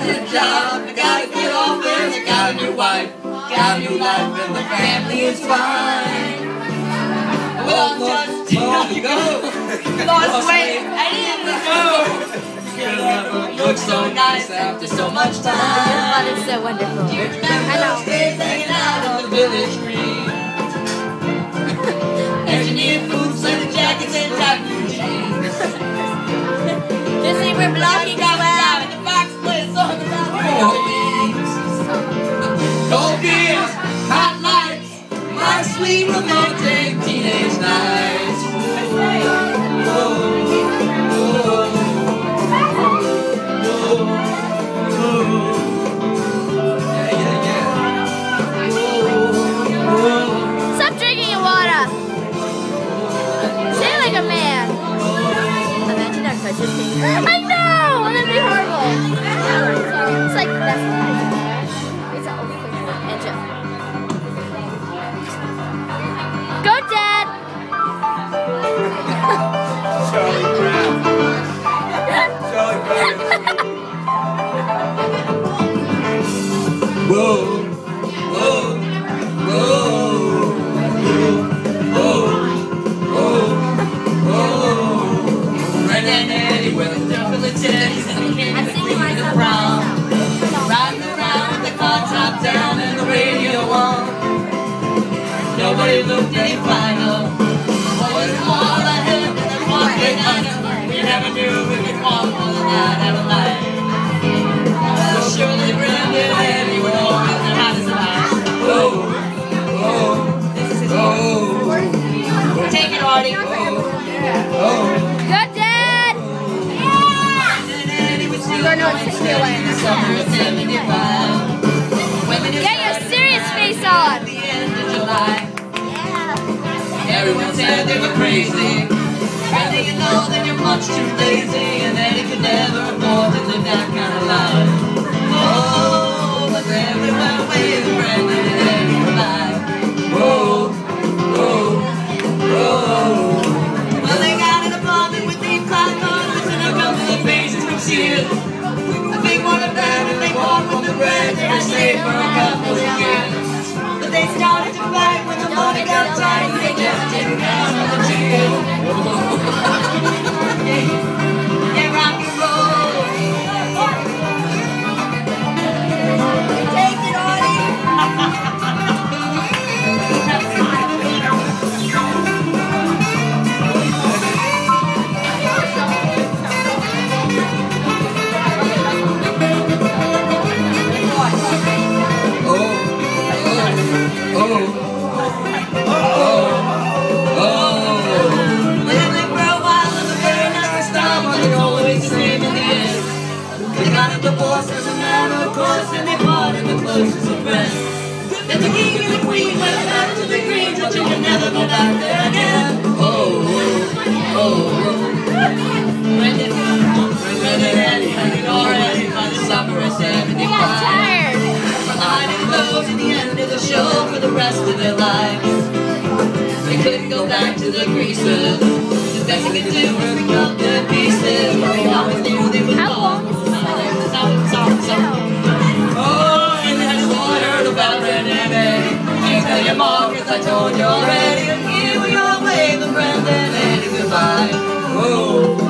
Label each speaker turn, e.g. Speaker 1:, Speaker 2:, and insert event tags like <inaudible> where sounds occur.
Speaker 1: new job, you gotta get off and you got a new wife, got a new life, and the family is fine. Well, just oh, you go.
Speaker 2: Lost weight. I didn't
Speaker 1: Go. Look so nice after so much time.
Speaker 3: fun is so wonderful.
Speaker 1: Do you remember those days hanging out on the village green? <laughs> Engineer boots and jackets and sweet romantic teenage nights.
Speaker 3: Stop drinking water. Like a man. And
Speaker 1: and the prom. Riding around with the car top down and the radio on. Nobody looked any finer. Was all I had in the. We never knew we could walk all the night of life. Not taking away. Summer of 75. Women
Speaker 3: Get your serious face on!
Speaker 1: July. Everyone said they were crazy. And you know that you're much too lazy and that you could never afford to live that kind of life. Oh, but then. Whoa, whoa, whoa. Well, with. One of and they walked with the bread they had saved for a couple of years. But they started to fight when the money got tight. They just didn't count but you can never go back there again. Oh, oh, oh. Brendan, Brendan and Eddie hanging already by the summer of 75
Speaker 3: tired!
Speaker 1: from the hiding clothes to the end of the show for the rest of their lives. They couldn't go back to the. The best they could do was pick up their pieces. Can't tell you more 'cause I told you already. And here we are waving and goodbye. Whoa.